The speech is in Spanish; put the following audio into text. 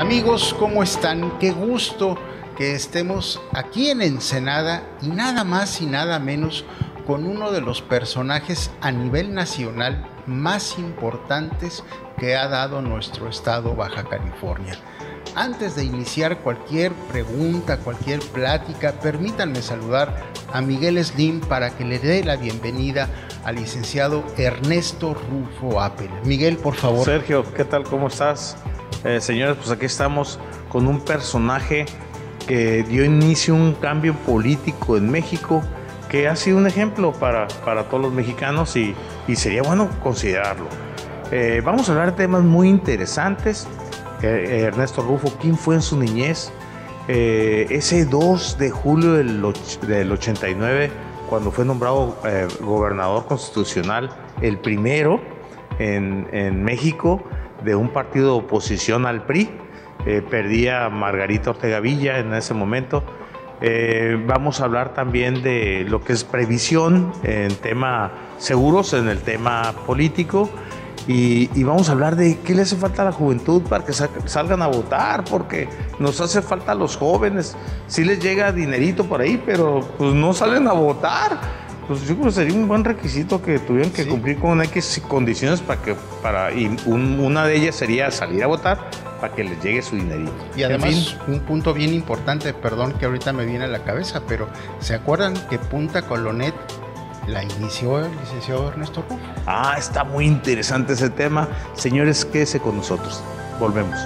Amigos, ¿cómo están? Qué gusto que estemos aquí en Ensenada y nada más y nada menos con uno de los personajes a nivel nacional más importantes que ha dado nuestro estado Baja California. Antes de iniciar cualquier pregunta, cualquier plática, permítanme saludar a Miguel Slim para que le dé la bienvenida al licenciado Ernesto Rufo Apple. Miguel, por favor. Sergio, ¿qué tal? ¿Cómo estás? Eh, señores, pues aquí estamos con un personaje que dio inicio a un cambio político en México que ha sido un ejemplo para, para todos los mexicanos y, y sería bueno considerarlo. Eh, vamos a hablar de temas muy interesantes. Eh, Ernesto Rufo, ¿quién fue en su niñez? ese 2 de julio del, del 89, cuando fue nombrado gobernador constitucional, el primero en, en México, de un partido de oposición al PRI. Eh, perdía Margarita Ortega Villa en ese momento. Eh, vamos a hablar también de lo que es previsión en tema seguros, en el tema político. Y, vamos a hablar de qué le hace falta a la juventud para que salgan a votar, porque nos hace falta a los jóvenes. Sí les llega dinerito por ahí, pero pues no salen a votar pues yo creo que sería un buen requisito que tuvieran que cumplir con X condiciones para que, para, y una de ellas sería salir a votar para que les llegue su dinerito. Y además, un punto bien importante, perdón que ahorita me viene a la cabeza, pero ¿se acuerdan que Punta Colonet la inició el licenciado Ernesto Rufo? Ah, está muy interesante ese tema. Señores, quédese con nosotros. Volvemos.